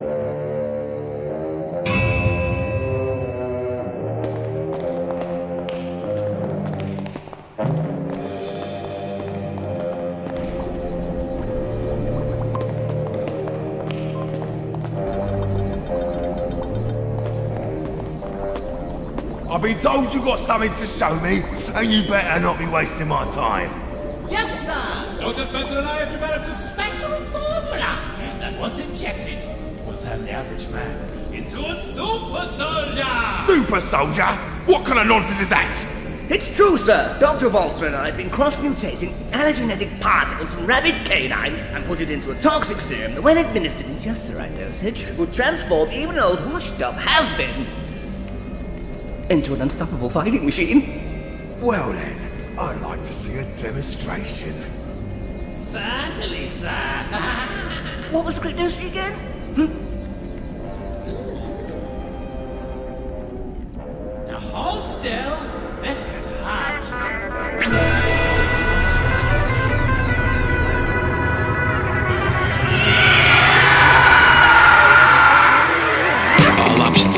I've been told you've got something to show me, and you better not be wasting my time. Yes, sir! Don't just mention an I have developed to? into a super soldier! Super soldier? What kind of nonsense is that? It's true, sir. Dr. Volsen and I have been cross-mutating allergenic particles from rabid canines and put it into a toxic serum that, when administered in just the right dosage, will transform even an old washed-up has-been into an unstoppable fighting machine. Well then, I'd like to see a demonstration. Certainly, sir. what was the great dosage again? Hmm? Adele, that hit hard.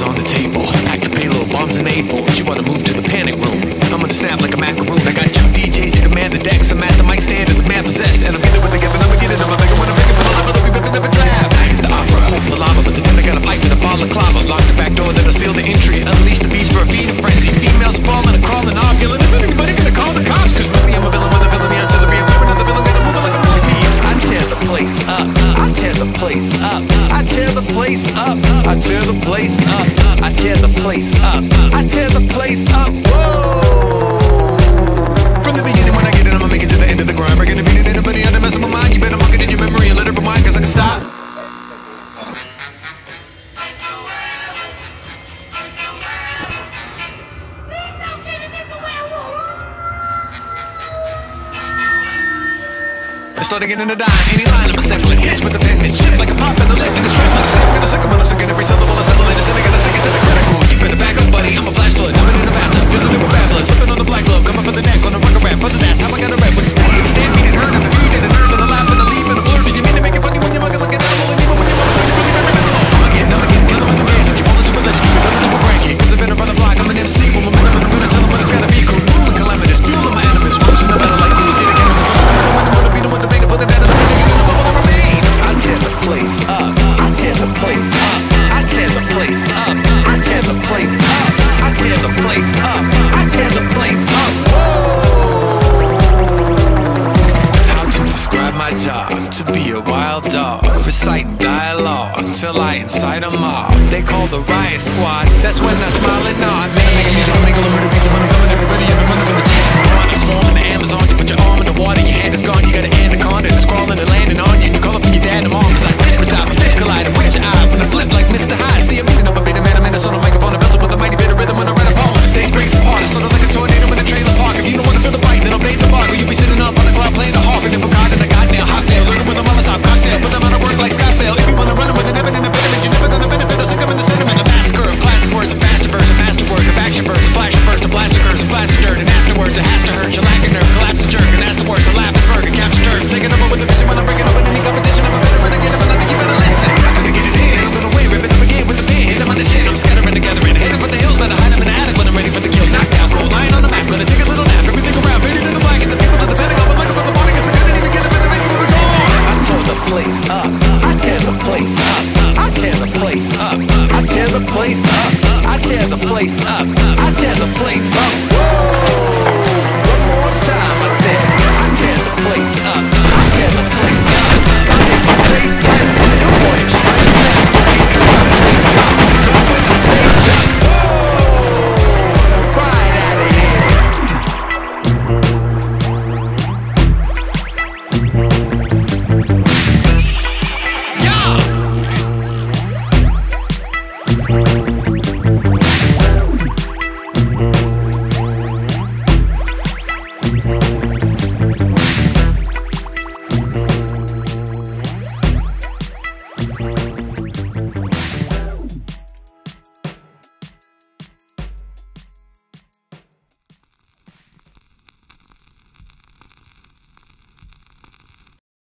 on the table. Active payload bombs enabled. You wanna move to the panic room? I'm gonna snap like a macaroon. I got two DJs to command the decks. I'm at the mic stand as a man possessed. place up. I tear the place up. I tear the place up. I tear the place up. I tear the place up. I tear the place up. Whoa. Starting in the dime, any line of a sampling hits with the penmanship like a pop in the lip and it's ripped like a sip. Gonna suck a when I'm sick and every syllable is settling. It's gotta stick it to the critical. You better back up, buddy. I'm a fly. to be a wild dog, reciting dialogue till I incite a mob. They call the riot squad, that's when I smile and nod. Man, I make a music, I make a lyric, the place up. I tear the place up. I tear the place up. Whoa! One more time, I said, I tear the place up.